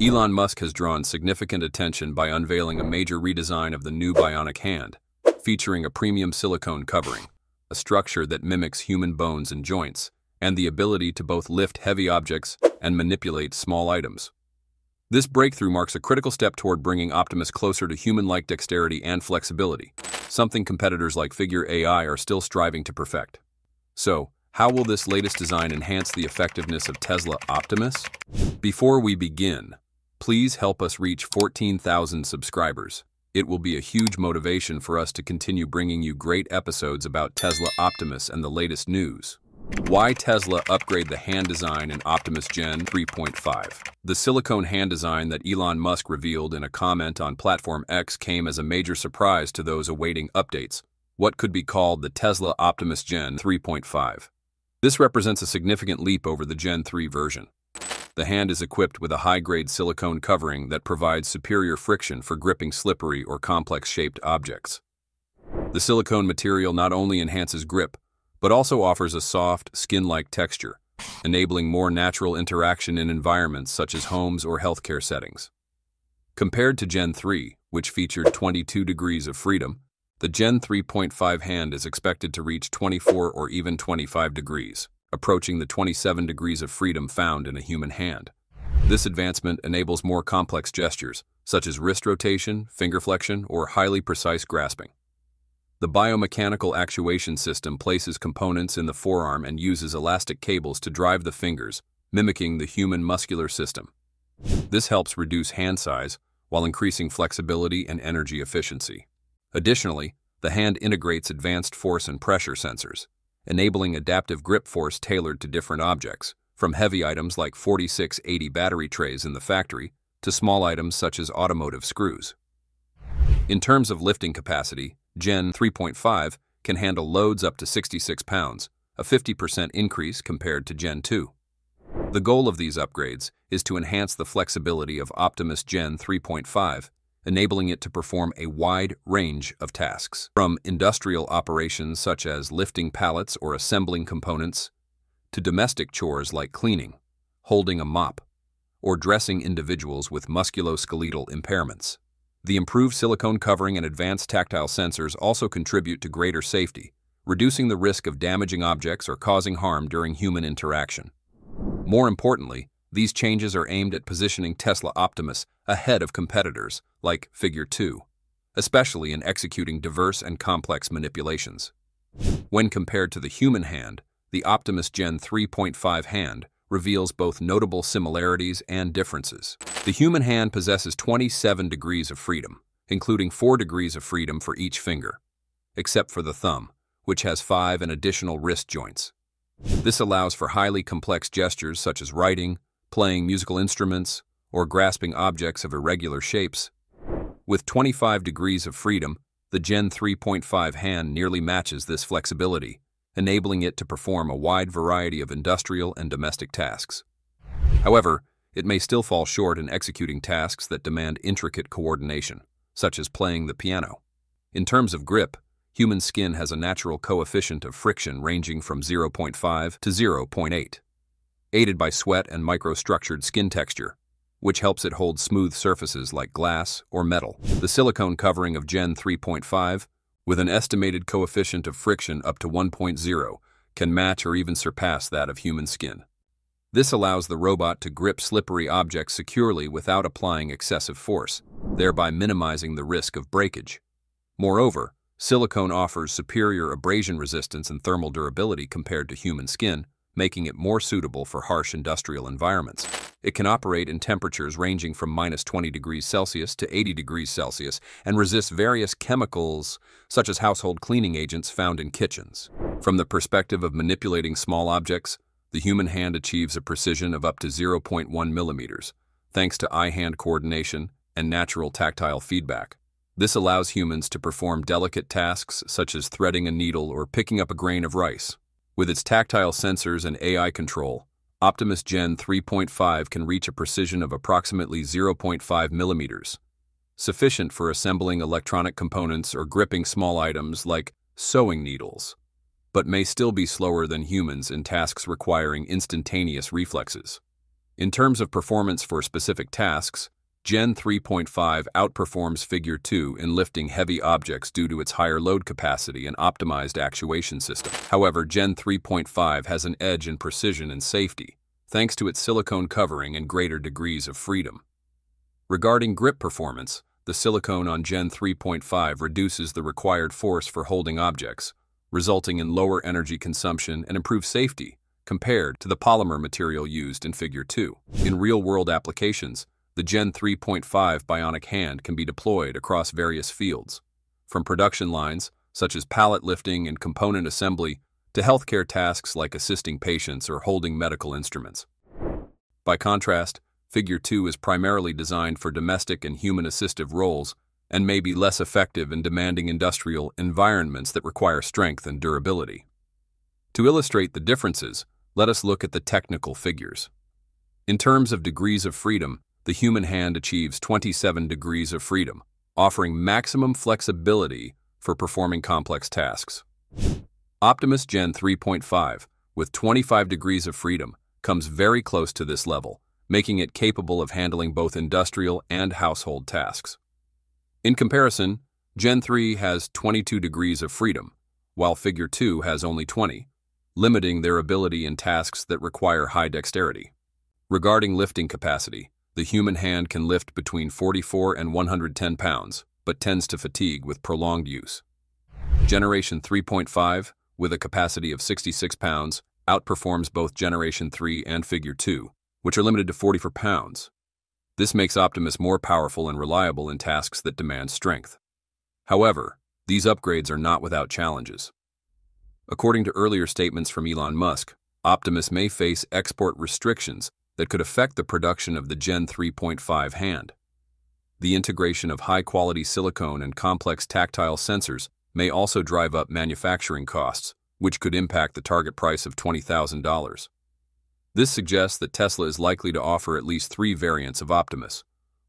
Elon Musk has drawn significant attention by unveiling a major redesign of the new bionic hand, featuring a premium silicone covering, a structure that mimics human bones and joints, and the ability to both lift heavy objects and manipulate small items. This breakthrough marks a critical step toward bringing Optimus closer to human-like dexterity and flexibility, something competitors like Figure AI are still striving to perfect. So, how will this latest design enhance the effectiveness of Tesla Optimus? Before we begin, please help us reach 14,000 subscribers. It will be a huge motivation for us to continue bringing you great episodes about Tesla Optimus and the latest news. Why Tesla upgrade the hand design in Optimus Gen 3.5? The silicone hand design that Elon Musk revealed in a comment on Platform X came as a major surprise to those awaiting updates, what could be called the Tesla Optimus Gen 3.5. This represents a significant leap over the Gen 3 version. The hand is equipped with a high-grade silicone covering that provides superior friction for gripping slippery or complex-shaped objects. The silicone material not only enhances grip, but also offers a soft, skin-like texture, enabling more natural interaction in environments such as homes or healthcare settings. Compared to Gen 3, which featured 22 degrees of freedom, the Gen 3.5 hand is expected to reach 24 or even 25 degrees approaching the 27 degrees of freedom found in a human hand. This advancement enables more complex gestures, such as wrist rotation, finger flexion, or highly precise grasping. The biomechanical actuation system places components in the forearm and uses elastic cables to drive the fingers, mimicking the human muscular system. This helps reduce hand size while increasing flexibility and energy efficiency. Additionally, the hand integrates advanced force and pressure sensors, enabling adaptive grip force tailored to different objects, from heavy items like 4680 battery trays in the factory to small items such as automotive screws. In terms of lifting capacity, Gen 3.5 can handle loads up to 66 pounds, a 50% increase compared to Gen 2. The goal of these upgrades is to enhance the flexibility of Optimus Gen 3.5 enabling it to perform a wide range of tasks, from industrial operations such as lifting pallets or assembling components, to domestic chores like cleaning, holding a mop, or dressing individuals with musculoskeletal impairments. The improved silicone covering and advanced tactile sensors also contribute to greater safety, reducing the risk of damaging objects or causing harm during human interaction. More importantly, these changes are aimed at positioning Tesla Optimus ahead of competitors like Figure 2, especially in executing diverse and complex manipulations. When compared to the human hand, the Optimus Gen 3.5 hand reveals both notable similarities and differences. The human hand possesses 27 degrees of freedom, including 4 degrees of freedom for each finger, except for the thumb, which has 5 and additional wrist joints. This allows for highly complex gestures such as writing, playing musical instruments, or grasping objects of irregular shapes. With 25 degrees of freedom, the Gen 3.5 hand nearly matches this flexibility, enabling it to perform a wide variety of industrial and domestic tasks. However, it may still fall short in executing tasks that demand intricate coordination, such as playing the piano. In terms of grip, human skin has a natural coefficient of friction ranging from 0.5 to 0.8 aided by sweat and microstructured skin texture, which helps it hold smooth surfaces like glass or metal. The silicone covering of Gen 3.5, with an estimated coefficient of friction up to 1.0, can match or even surpass that of human skin. This allows the robot to grip slippery objects securely without applying excessive force, thereby minimizing the risk of breakage. Moreover, silicone offers superior abrasion resistance and thermal durability compared to human skin, making it more suitable for harsh industrial environments. It can operate in temperatures ranging from minus 20 degrees Celsius to 80 degrees Celsius and resists various chemicals, such as household cleaning agents found in kitchens. From the perspective of manipulating small objects, the human hand achieves a precision of up to 0.1 millimeters, thanks to eye-hand coordination and natural tactile feedback. This allows humans to perform delicate tasks such as threading a needle or picking up a grain of rice. With its tactile sensors and AI control, Optimus Gen 3.5 can reach a precision of approximately 0.5 millimeters, sufficient for assembling electronic components or gripping small items like sewing needles, but may still be slower than humans in tasks requiring instantaneous reflexes. In terms of performance for specific tasks, Gen 3.5 outperforms Figure 2 in lifting heavy objects due to its higher load capacity and optimized actuation system. However, Gen 3.5 has an edge in precision and safety, thanks to its silicone covering and greater degrees of freedom. Regarding grip performance, the silicone on Gen 3.5 reduces the required force for holding objects, resulting in lower energy consumption and improved safety compared to the polymer material used in Figure 2. In real-world applications, the Gen 3.5 bionic hand can be deployed across various fields, from production lines, such as pallet lifting and component assembly, to healthcare tasks like assisting patients or holding medical instruments. By contrast, Figure 2 is primarily designed for domestic and human assistive roles and may be less effective in demanding industrial environments that require strength and durability. To illustrate the differences, let us look at the technical figures. In terms of degrees of freedom, the human hand achieves 27 degrees of freedom, offering maximum flexibility for performing complex tasks. Optimus Gen 3.5, with 25 degrees of freedom, comes very close to this level, making it capable of handling both industrial and household tasks. In comparison, Gen 3 has 22 degrees of freedom, while Figure 2 has only 20, limiting their ability in tasks that require high dexterity. Regarding lifting capacity, the human hand can lift between 44 and 110 pounds, but tends to fatigue with prolonged use. Generation 3.5, with a capacity of 66 pounds, outperforms both Generation 3 and Figure 2, which are limited to 44 pounds. This makes Optimus more powerful and reliable in tasks that demand strength. However, these upgrades are not without challenges. According to earlier statements from Elon Musk, Optimus may face export restrictions that could affect the production of the Gen 3.5 hand. The integration of high-quality silicone and complex tactile sensors may also drive up manufacturing costs, which could impact the target price of $20,000. This suggests that Tesla is likely to offer at least three variants of Optimus.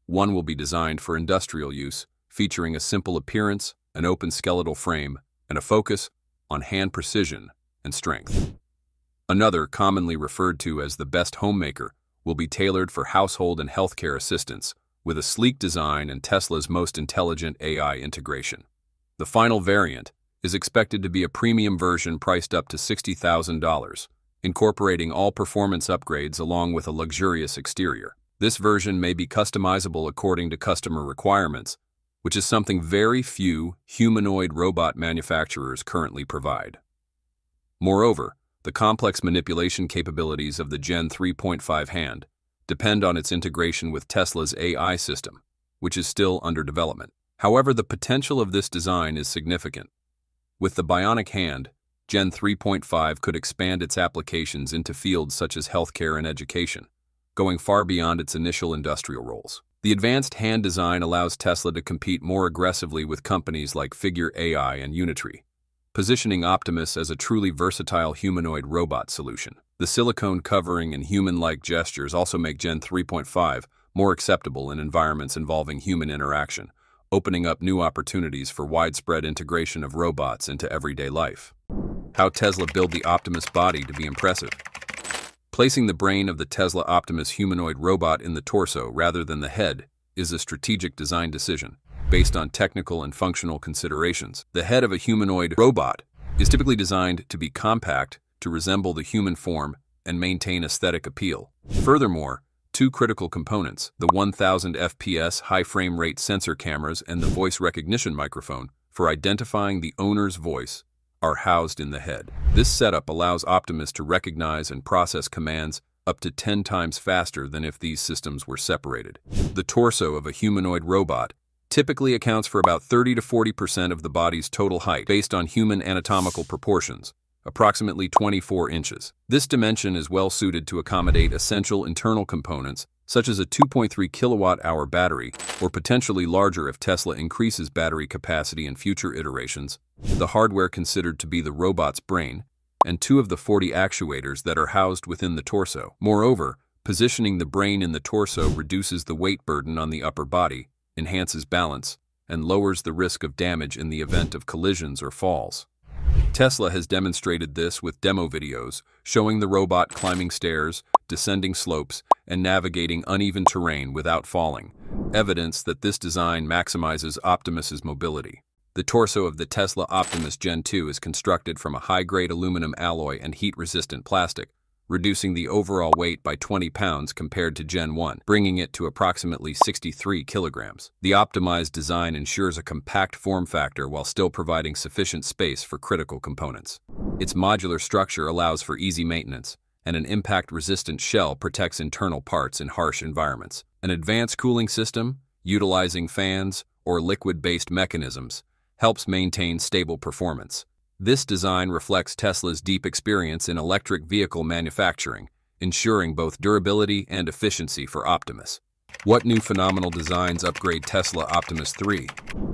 One will be designed for industrial use, featuring a simple appearance, an open skeletal frame, and a focus on hand precision and strength. Another, commonly referred to as the best homemaker, will be tailored for household and healthcare assistance, with a sleek design and Tesla's most intelligent AI integration. The final variant is expected to be a premium version priced up to $60,000, incorporating all performance upgrades along with a luxurious exterior. This version may be customizable according to customer requirements, which is something very few humanoid robot manufacturers currently provide. Moreover, the complex manipulation capabilities of the Gen 3.5 hand depend on its integration with Tesla's AI system, which is still under development. However, the potential of this design is significant. With the bionic hand, Gen 3.5 could expand its applications into fields such as healthcare and education, going far beyond its initial industrial roles. The advanced hand design allows Tesla to compete more aggressively with companies like Figure AI and Unitree, positioning Optimus as a truly versatile humanoid robot solution. The silicone covering and human-like gestures also make Gen 3.5 more acceptable in environments involving human interaction, opening up new opportunities for widespread integration of robots into everyday life. How Tesla built the Optimus body to be impressive. Placing the brain of the Tesla Optimus humanoid robot in the torso rather than the head is a strategic design decision based on technical and functional considerations. The head of a humanoid robot is typically designed to be compact to resemble the human form and maintain aesthetic appeal. Furthermore, two critical components, the 1000 FPS high frame rate sensor cameras and the voice recognition microphone for identifying the owner's voice, are housed in the head. This setup allows Optimus to recognize and process commands up to 10 times faster than if these systems were separated. The torso of a humanoid robot typically accounts for about 30 to 40% of the body's total height based on human anatomical proportions, approximately 24 inches. This dimension is well suited to accommodate essential internal components such as a 2.3 kilowatt-hour battery, or potentially larger if Tesla increases battery capacity in future iterations, the hardware considered to be the robot's brain, and two of the 40 actuators that are housed within the torso. Moreover, positioning the brain in the torso reduces the weight burden on the upper body, enhances balance, and lowers the risk of damage in the event of collisions or falls. Tesla has demonstrated this with demo videos showing the robot climbing stairs, descending slopes, and navigating uneven terrain without falling, evidence that this design maximizes Optimus's mobility. The torso of the Tesla Optimus Gen 2 is constructed from a high-grade aluminum alloy and heat-resistant plastic, reducing the overall weight by 20 pounds compared to Gen 1, bringing it to approximately 63 kilograms. The optimized design ensures a compact form factor while still providing sufficient space for critical components. Its modular structure allows for easy maintenance, and an impact-resistant shell protects internal parts in harsh environments. An advanced cooling system, utilizing fans or liquid-based mechanisms, helps maintain stable performance. This design reflects Tesla's deep experience in electric vehicle manufacturing, ensuring both durability and efficiency for Optimus. What new phenomenal designs upgrade Tesla Optimus 3?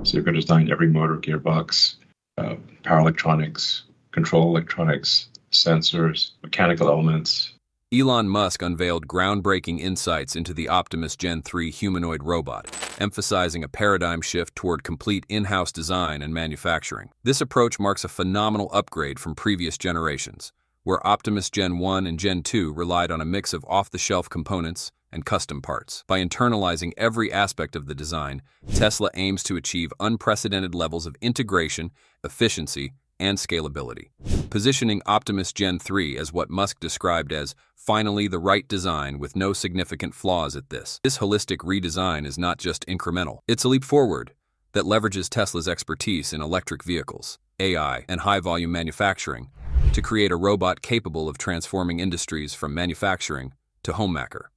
So you're going to design every motor, gearbox, uh, power electronics, control electronics, sensors, mechanical elements, Elon Musk unveiled groundbreaking insights into the Optimus Gen 3 humanoid robot, emphasizing a paradigm shift toward complete in-house design and manufacturing. This approach marks a phenomenal upgrade from previous generations, where Optimus Gen 1 and Gen 2 relied on a mix of off-the-shelf components and custom parts. By internalizing every aspect of the design, Tesla aims to achieve unprecedented levels of integration, efficiency, and scalability, positioning Optimus Gen 3 as what Musk described as finally the right design with no significant flaws at this. This holistic redesign is not just incremental, it's a leap forward that leverages Tesla's expertise in electric vehicles, AI, and high-volume manufacturing to create a robot capable of transforming industries from manufacturing to homemaker.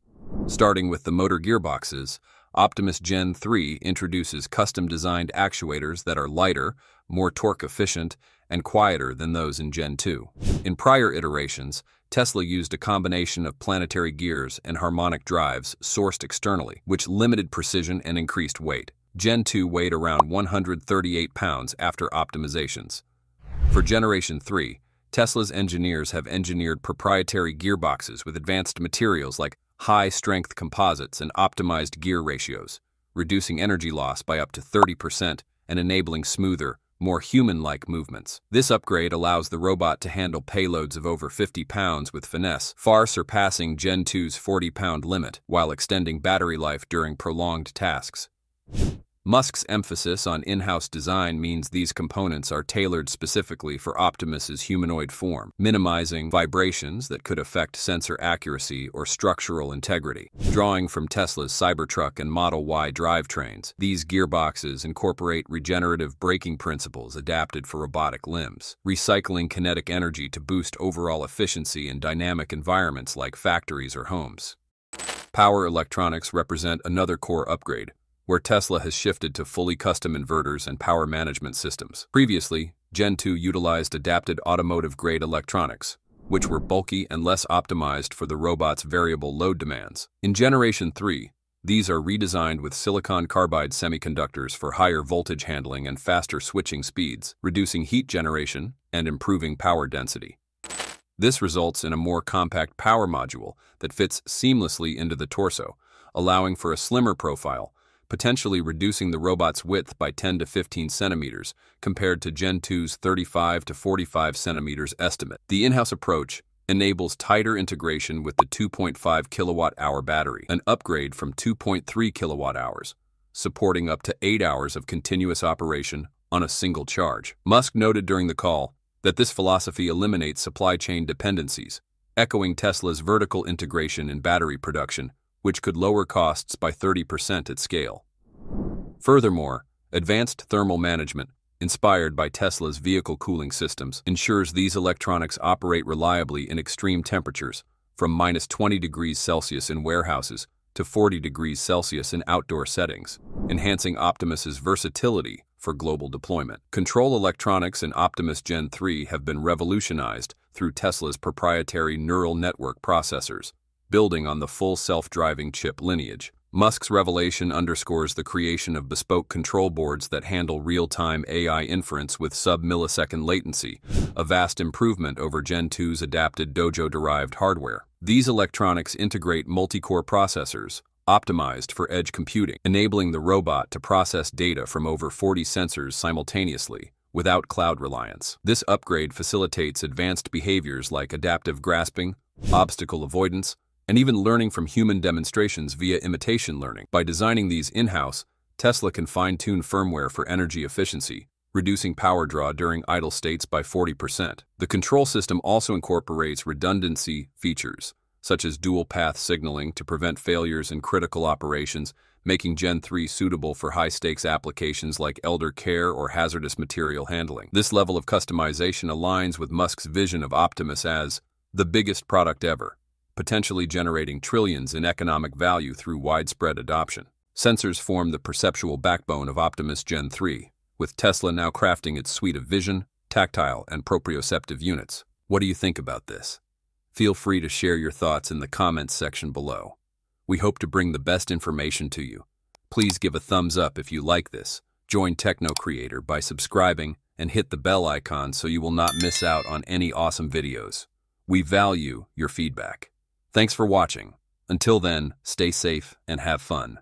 Starting with the motor gearboxes, Optimus Gen 3 introduces custom-designed actuators that are lighter, more torque-efficient, and quieter than those in Gen 2. In prior iterations, Tesla used a combination of planetary gears and harmonic drives sourced externally, which limited precision and increased weight. Gen 2 weighed around 138 pounds after optimizations. For Generation 3, Tesla's engineers have engineered proprietary gearboxes with advanced materials like high-strength composites and optimized gear ratios, reducing energy loss by up to 30% and enabling smoother, more human-like movements. This upgrade allows the robot to handle payloads of over 50 pounds with finesse, far surpassing Gen 2's 40-pound limit, while extending battery life during prolonged tasks. Musk's emphasis on in-house design means these components are tailored specifically for Optimus's humanoid form, minimizing vibrations that could affect sensor accuracy or structural integrity. Drawing from Tesla's Cybertruck and Model Y drivetrains, these gearboxes incorporate regenerative braking principles adapted for robotic limbs, recycling kinetic energy to boost overall efficiency in dynamic environments like factories or homes. Power electronics represent another core upgrade, where Tesla has shifted to fully custom inverters and power management systems. Previously, Gen 2 utilized adapted automotive-grade electronics, which were bulky and less optimized for the robot's variable load demands. In Generation 3, these are redesigned with silicon carbide semiconductors for higher voltage handling and faster switching speeds, reducing heat generation and improving power density. This results in a more compact power module that fits seamlessly into the torso, allowing for a slimmer profile potentially reducing the robot's width by 10 to 15 centimeters compared to Gen 2's 35 to 45 centimeters estimate. The in-house approach enables tighter integration with the 2.5 kilowatt-hour battery, an upgrade from 2.3 kilowatt-hours, supporting up to 8 hours of continuous operation on a single charge. Musk noted during the call that this philosophy eliminates supply chain dependencies, echoing Tesla's vertical integration in battery production which could lower costs by 30% at scale. Furthermore, advanced thermal management, inspired by Tesla's vehicle cooling systems, ensures these electronics operate reliably in extreme temperatures, from minus 20 degrees Celsius in warehouses to 40 degrees Celsius in outdoor settings, enhancing Optimus's versatility for global deployment. Control electronics in Optimus Gen 3 have been revolutionized through Tesla's proprietary neural network processors, building on the full self-driving chip lineage. Musk's revelation underscores the creation of bespoke control boards that handle real-time AI inference with sub-millisecond latency, a vast improvement over Gen 2's adapted Dojo-derived hardware. These electronics integrate multi-core processors, optimized for edge computing, enabling the robot to process data from over 40 sensors simultaneously, without cloud reliance. This upgrade facilitates advanced behaviors like adaptive grasping, obstacle avoidance, and even learning from human demonstrations via imitation learning. By designing these in-house, Tesla can fine-tune firmware for energy efficiency, reducing power draw during idle states by 40%. The control system also incorporates redundancy features, such as dual-path signaling to prevent failures in critical operations, making Gen 3 suitable for high-stakes applications like elder care or hazardous material handling. This level of customization aligns with Musk's vision of Optimus as the biggest product ever, potentially generating trillions in economic value through widespread adoption. Sensors form the perceptual backbone of Optimus Gen 3, with Tesla now crafting its suite of vision, tactile, and proprioceptive units. What do you think about this? Feel free to share your thoughts in the comments section below. We hope to bring the best information to you. Please give a thumbs up if you like this. Join Techno Creator by subscribing and hit the bell icon so you will not miss out on any awesome videos. We value your feedback. Thanks for watching. Until then, stay safe and have fun.